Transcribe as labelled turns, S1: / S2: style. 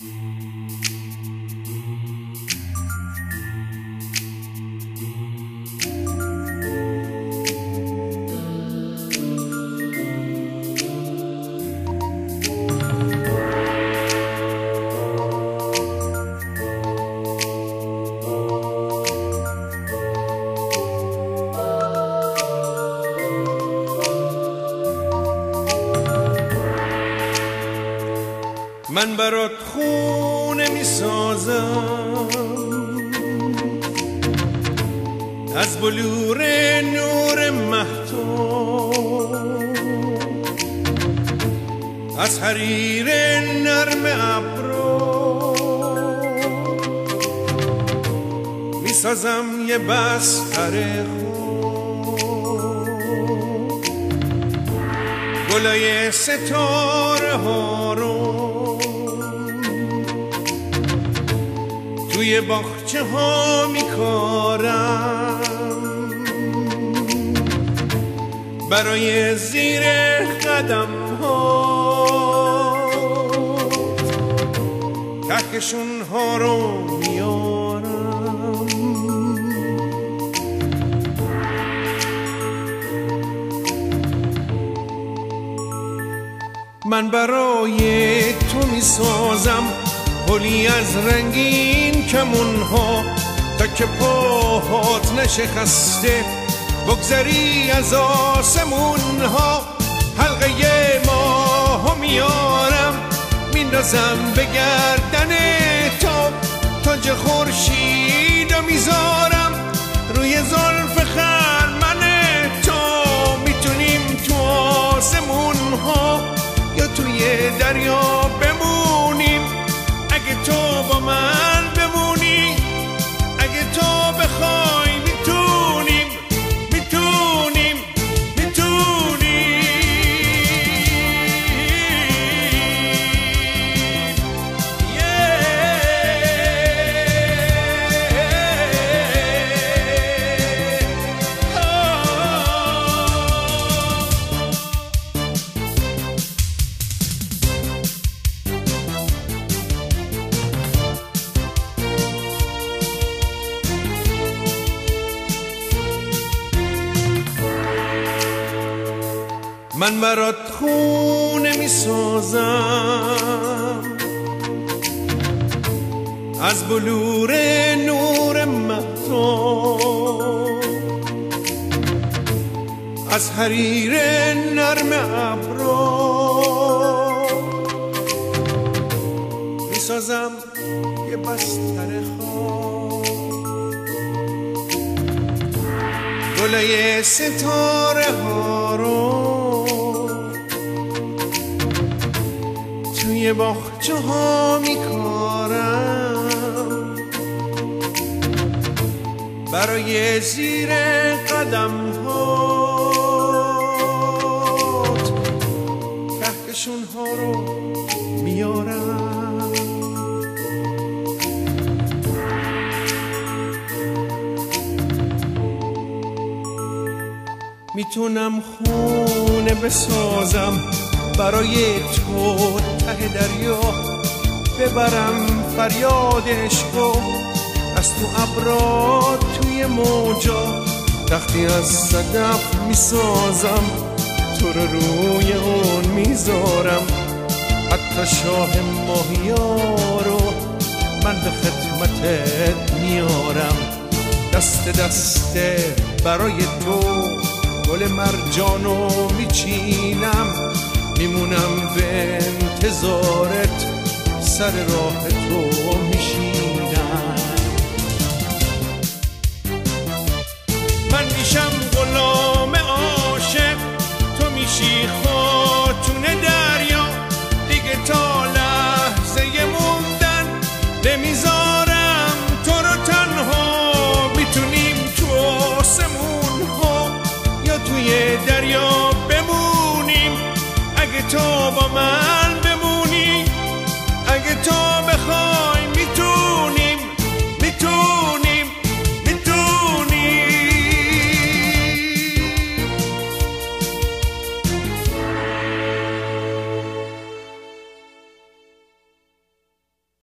S1: Música من برات خونه می از بلور نور مهتاب از حریر نرم ابرو. می‌سازم یه بستر گلای ستاره ها رو. توی باخچه ها میکارم. برای زیر قدم ها. کهکشون ها رو میارم. من برای تو می‌سازم پلی از رنگین کمون ها تا که پاهات نشخسته بگذری از آسمون ها حلقه ماه میارم میندازم به گردن تا تاج خورشید می‌ذارم روی زلف خرمن من برات خونه می سازم از بلور نور مهتاب از حریر نرم ابرو می سازم یه بستر خواب گلای ستاره ها رو توی باخچه ها میکارم. برای زیر قدم هات کهکشون ها رو میارم. می‌تونم خونه بسازم. برای تو ته دریا. ببرم فریاد عشقو از تو ابرا توی موجا تختی از صدف می‌سازم تو رو روی اون می‌ذارم. حتی شاه ماهیا رو من به خدمتت میارم دست دست برای تو گل مرجانو میچینم. میمونم به انتظارت سر راه تو. با من بمونی. اگه تو بخوای